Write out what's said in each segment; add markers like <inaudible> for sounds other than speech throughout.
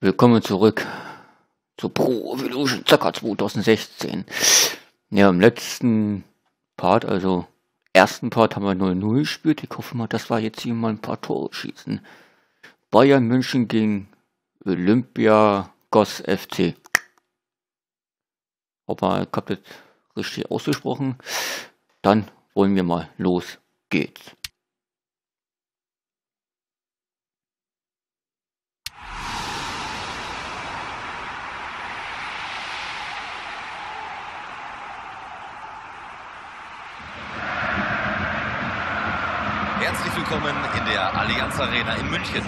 Willkommen zurück zu Pro Evolution Soccer 2016. Ja, im letzten Part, also ersten Part, haben wir 0-0 gespielt. Ich hoffe mal, dass wir jetzt hier mal ein paar Tore schießen. Bayern München gegen Olympia Goss FC. Mal, ich habe das richtig ausgesprochen. Dann wollen wir mal los geht's. Herzlich willkommen in der Allianz Arena in München.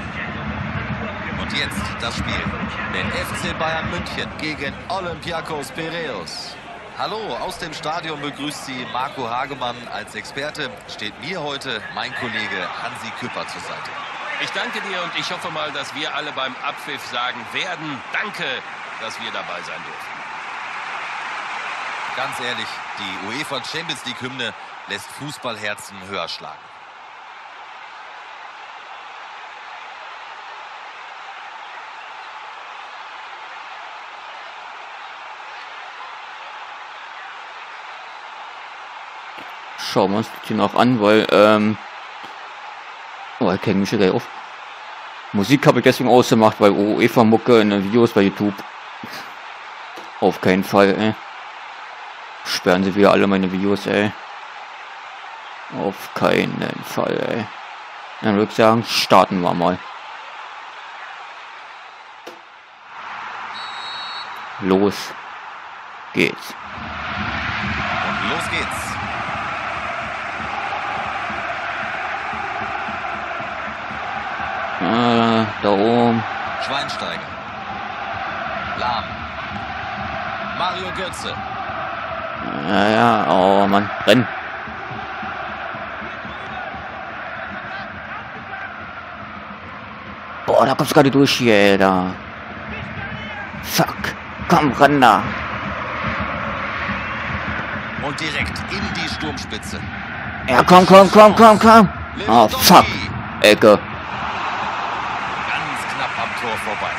Und jetzt das Spiel. Den FC Bayern München gegen Olympiakos Piraeus. Hallo, aus dem Stadion begrüßt Sie Marco Hagemann. Als Experte steht mir heute mein Kollege Hansi Küpper zur Seite. Ich danke dir und ich hoffe mal, dass wir alle beim Abpfiff sagen werden, danke, dass wir dabei sein dürfen. Ganz ehrlich, die UEFA Champions League Hymne lässt Fußballherzen höher schlagen. Schauen wir uns die noch an, weil, ähm, oh, ich kenne mich gleich auf. Musik habe ich deswegen ausgemacht, weil UEFA-Mucke in den Videos bei YouTube. Auf keinen Fall, ey. Sperren sie wieder alle meine Videos, ey. Auf keinen Fall, ey. Dann würde ich sagen, starten wir mal. Los geht's. Und los geht's. Da oben. Schweinsteiger. Lahm. Mario Götze. Ja, ja, oh Mann, renn. Boah, da kommst du gerade durch hier, Alter. Fuck. Komm, ran da. Und direkt in die Sturmspitze. Ja, komm, komm, komm, komm, komm. Oh, fuck. Ecke. Ganz knapp am Tor vorbei.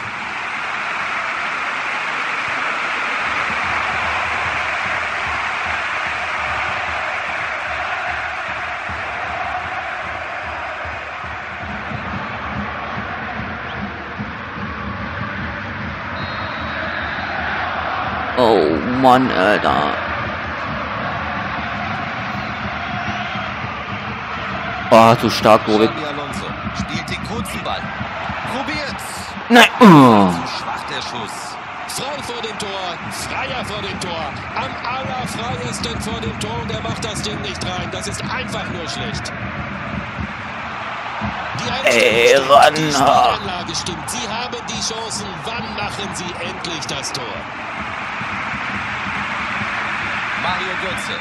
Oh Mann, Alter. Oh, zu stark, Robert. Spielt den kurzen Ball. Probiert's. Nein. Oh. Zu schwach der Schuss. Frei vor dem Tor, freier vor dem Tor, am allerfreiesten vor dem Tor und er macht das Ding nicht rein. Das ist einfach nur schlecht. Die Ey, Einstellung Ran. stimmt, die stimmt. Sie haben die Chancen. Wann machen Sie endlich das Tor? Mario Götze.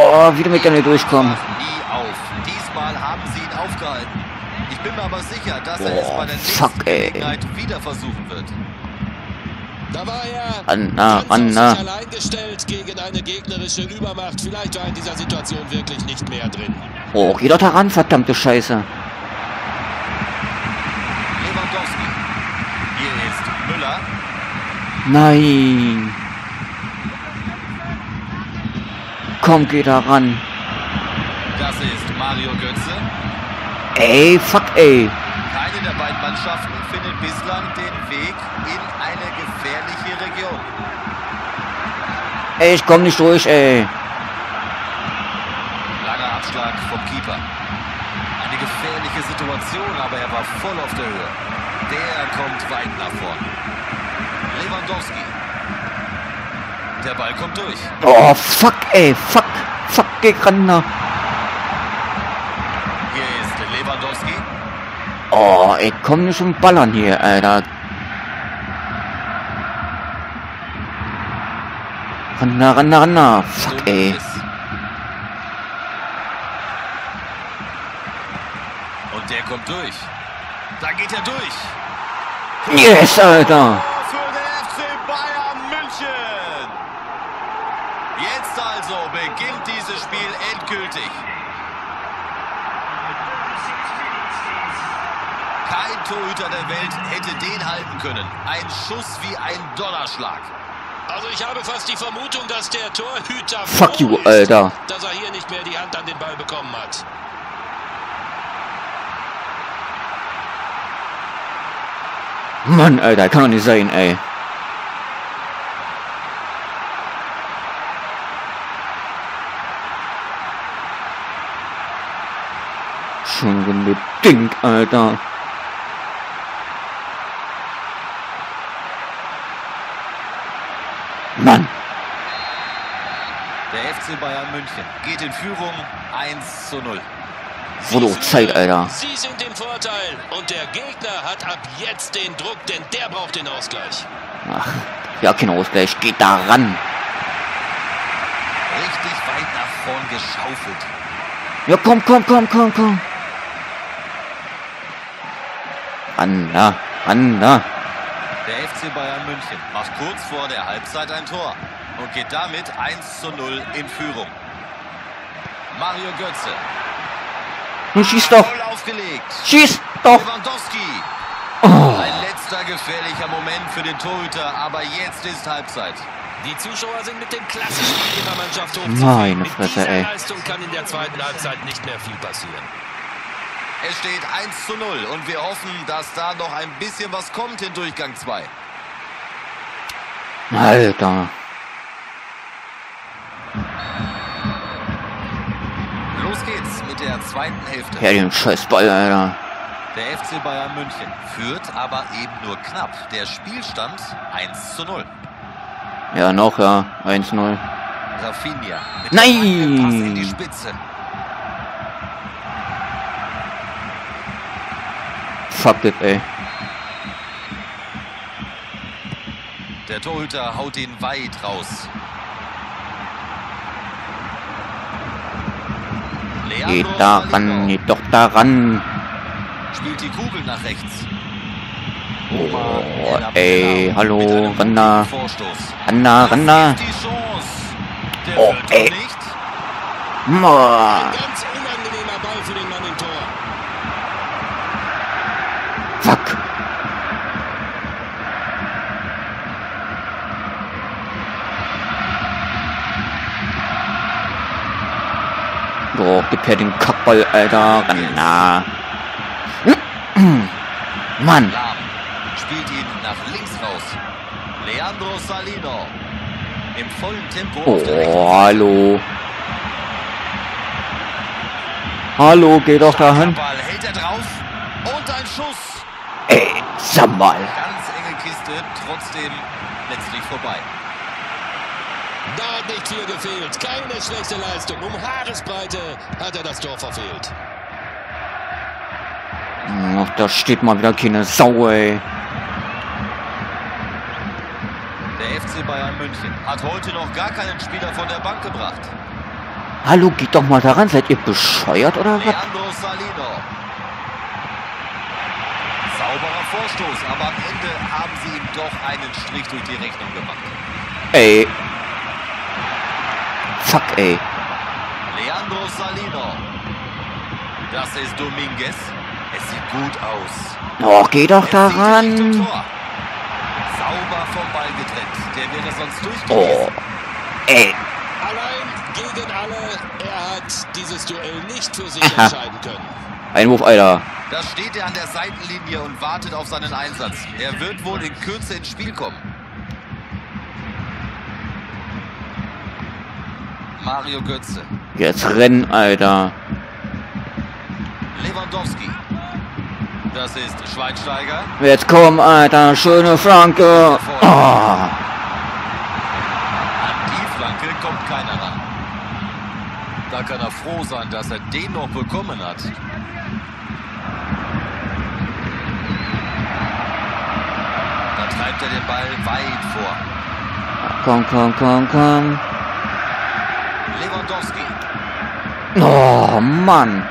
Oh, wieder mit nicht durchkommen. Nie auf. Diesmal haben sie ihn aufgehalten. Ich bin mir aber sicher, dass er Boah, es bei der nächsten fuck, ey. Gelegenheit wieder versuchen wird. Da war er Anna, Anna. allein gestellt gegen eine gegnerische Übermacht. Vielleicht war in dieser Situation wirklich nicht mehr drin. Oh, geh doch da ran, verdammte Scheiße. Lewandowski. Hier ist Müller. Nein. Komm, geh da ran. Das ist Mario Götze. Ey, fuck, ey. Keine der beiden Mannschaften findet bislang den Weg in eine gefährliche Region. Ey, ich komm nicht durch, ey. Langer Abschlag vom Keeper. Eine gefährliche Situation, aber er war voll auf der Höhe. Der kommt weit nach vorn. Lewandowski. Der Ball kommt durch. Oh, fuck, ey, fuck. Fuck, geh Oh, ey, komm nicht zum Ballern hier, Alter. Ran da, ran da, ran da. Fuck, ey. Und der kommt durch. Da geht er durch. Yes, Alter. Für den FC Bayern München. Jetzt also beginnt dieses Spiel endgültig. Kein Torhüter der Welt hätte den halten können. Ein Schuss wie ein Donnerschlag. Also ich habe fast die Vermutung, dass der Torhüter Fuck you, ist, Alter. dass er hier nicht mehr die Hand an den Ball bekommen hat. Mann, Alter, kann doch nicht sein, ey. Schon Runde Ding, Alter. Mann, Der FC Bayern München geht in Führung 1 zu 0. wurde auch Zeit, Alter. Sie sind im Vorteil und der Gegner hat ab jetzt den Druck, denn der braucht den Ausgleich. Ach, ja, kein Ausgleich, geht da ran. Richtig weit nach vorn geschaufelt. Ja, komm, komm, komm, komm, komm. Ran da, ran da. Der FC Bayern München macht kurz vor der Halbzeit ein Tor und geht damit 1 zu 0 in Führung. Mario Götze. Nun schieß doch, Voll aufgelegt. schieß doch. Lewandowski. Oh, Ein letzter gefährlicher Moment für den Torhüter, aber jetzt ist Halbzeit. Die Zuschauer sind mit dem klassischen ihrer Mannschaft Meine Mit Fresse, dieser ey. Leistung kann in der zweiten Halbzeit nicht mehr viel passieren. Es steht 1 zu 0 und wir hoffen, dass da noch ein bisschen was kommt in Durchgang 2. Alter. Los geht's mit der zweiten Hälfte. Ja, den Scheißball, Alter. Der FC Bayern München führt aber eben nur knapp. Der Spielstand 1 zu 0. Ja, noch, ja. 1-0. Rafinha mit Nein! Pass in die Spitze. Fuck it, ey. Der Torhüter haut ihn weit raus. Geht da ran, geht doch da ran. Spielt die Kugel nach rechts. Oh, ey, hallo, Mit einem ran da. guten Vorstoß. Ran da, Das ran da. ist die Chance. Der Oh, wird ey. doch nicht. Moa. Ein ganz unangenehmer Ball für den Mann im Tor. Fuck. Doch, gib her den Kackball, Alter. Da. <clears throat> Mann. Spielt ihn nach links raus. Leandro Salino. Im vollen Tempo Oh, hallo. Hallo, geh doch dahin. Ball hält er drauf. Und ein Schuss. Ey, sag mal. Ganz enge Kiste, trotzdem letztlich vorbei. Nicht viel gefehlt. Keine schlechte Leistung. Um Haaresbreite hat er das Tor verfehlt. Ach, da steht mal wieder keine Sau, ey. Der FC Bayern München hat heute noch gar keinen Spieler von der Bank gebracht. Hallo, geht doch mal daran. Seid ihr bescheuert oder was? Leandro Salino. Sauberer Vorstoß, aber am Ende haben sie ihm doch einen Strich durch die Rechnung gemacht. Ey. Fuck, ey. Leandro Salino. Das ist Dominguez. Es sieht gut aus. Oh, geh doch Es daran. Sauber vom Ball getrennt. Der wäre sonst Oh. durchgewesen. Ey. Allein gegen alle. Er hat dieses Duell nicht für sich Aha. entscheiden können. Einwurf, Alter. Da steht er an der Seitenlinie und wartet auf seinen Einsatz. Er wird wohl in Kürze ins Spiel kommen. Mario Götze. Jetzt renn, Alter. Lewandowski. Das ist Schweinsteiger. Jetzt komm, Alter. Schöne Flanke. Oh. An die Flanke kommt keiner ran. Da kann er froh sein, dass er den noch bekommen hat. Da treibt er den Ball weit vor. Komm, komm, komm, komm. Lewandowski. Oh, Mann.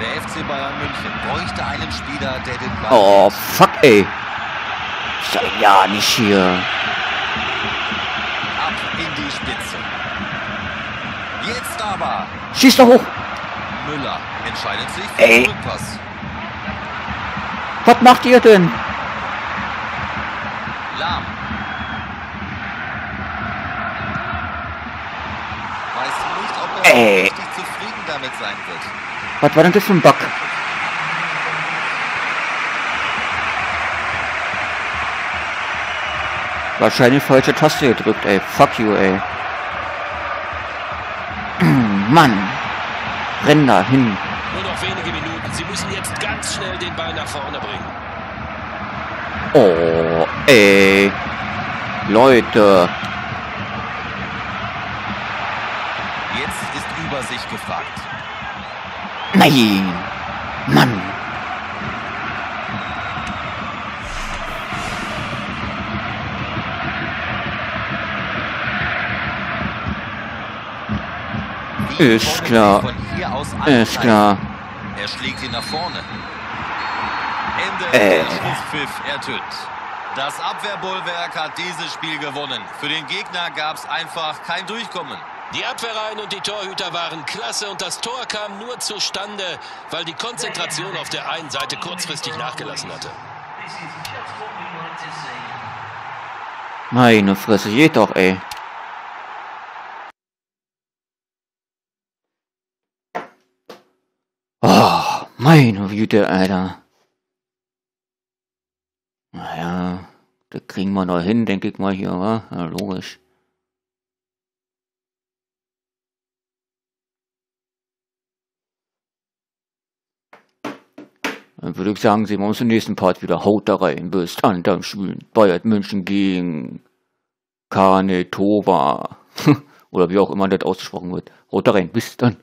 Der FC Bayern München bräuchte einen Spieler, der den Ball Oh, fuck, ey. Sei ja nicht hier. ab in die Spitze. Jetzt aber. Schieß doch hoch. Müller entscheidet sich für Ey. den Rückpass. Was macht ihr denn? Lahm. Weiß nicht, ob er Ey. richtig zufrieden damit sein wird. Was war denn das für ein Bug? Wahrscheinlich falsche Taste gedrückt, ey. Fuck you, ey. <clears throat> Mann. Renn da hin. Nur noch wenige Minuten. Sie müssen jetzt ganz schnell den Ball nach vorne bringen. Oh, ey. Leute. Jetzt ist Übersicht gefragt. Nein. Mann. Wie Ist klar. sie Von hier aus Ist klar. Er schlägt ihn nach vorne. Ende Äh. der Schlusspfiff ertönt. Das Abwehrbollwerk hat dieses Spiel gewonnen. Für den Gegner gab es einfach kein Durchkommen. Die Abwehrreihen und die Torhüter waren klasse und das Tor kam nur zustande, weil die Konzentration auf der einen Seite kurzfristig nachgelassen hatte. Meine Fresse, geht doch, ey. Oh, meine Güte, Alter. Naja, das kriegen wir noch hin, denke ich mal hier, wa? Ja, logisch. Dann würde ich sagen, sehen wir uns im nächsten Part wieder. Haut da rein, bis dann, dann spielen Bayern München gegen Kanetova. <laughs> Oder wie auch immer das ausgesprochen wird. Haut da rein, bis dann.